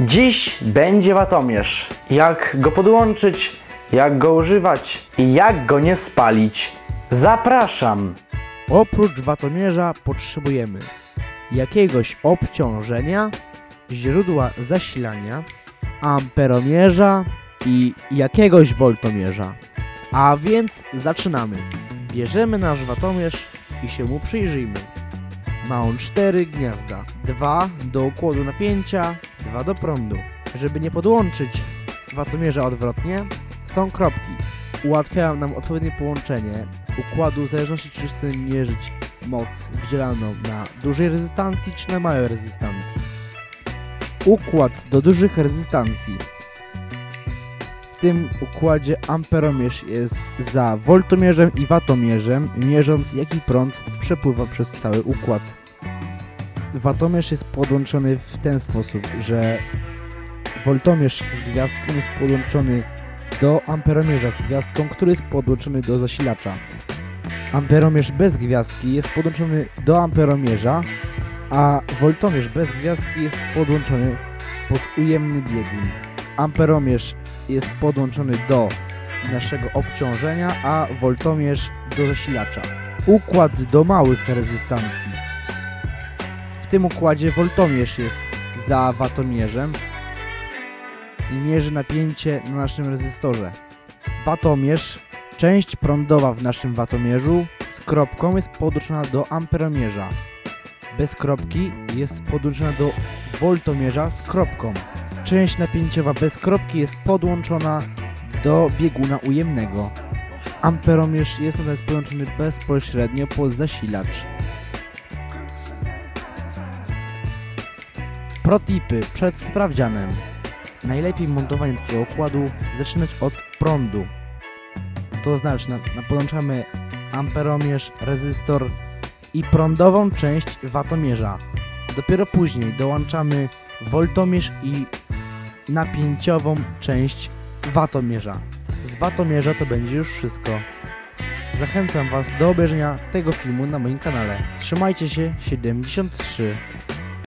Dziś będzie watomierz. Jak go podłączyć, jak go używać i jak go nie spalić. Zapraszam! Oprócz watomierza potrzebujemy jakiegoś obciążenia, źródła zasilania, amperomierza i jakiegoś woltomierza. A więc zaczynamy. Bierzemy nasz watomierz i się mu przyjrzyjmy. Ma on cztery gniazda. Dwa do układu napięcia, dwa do prądu. Żeby nie podłączyć watomierza odwrotnie, są kropki. Ułatwiają nam odpowiednie połączenie układu w zależności czy chcemy mierzyć moc wydzielaną na dużej rezystancji czy na małej rezystancji. Układ do dużych rezystancji. W tym układzie amperomierz jest za woltomierzem i watomierzem, mierząc jaki prąd przepływa przez cały układ. Watomierz jest podłączony w ten sposób, że woltomierz z gwiazdką jest podłączony do amperomierza z gwiazdką, który jest podłączony do zasilacza. Amperomierz bez gwiazdki jest podłączony do amperomierza, a woltomierz bez gwiazdki jest podłączony pod ujemny biegun. Amperomierz jest podłączony do naszego obciążenia, a woltomierz do zasilacza. Układ do małych rezystancji. Tym układzie woltomierz jest za watomierzem i mierzy napięcie na naszym rezystorze. Watomierz, część prądowa w naszym watomierzu z kropką jest podłączona do amperomierza. Bez kropki jest podłączona do woltomierza z kropką. Część napięciowa bez kropki jest podłączona do bieguna ujemnego. Amperomierz jest natomiast podłączony bezpośrednio pod zasilacz. Protipy przed sprawdzianem. Najlepiej montowanie takiego układu zaczynać od prądu. To znaczy, na, na podłączamy amperomierz, rezystor i prądową część watomierza. Dopiero później dołączamy woltomierz i napięciową część watomierza. Z watomierza to będzie już wszystko. Zachęcam Was do obejrzenia tego filmu na moim kanale. Trzymajcie się 73.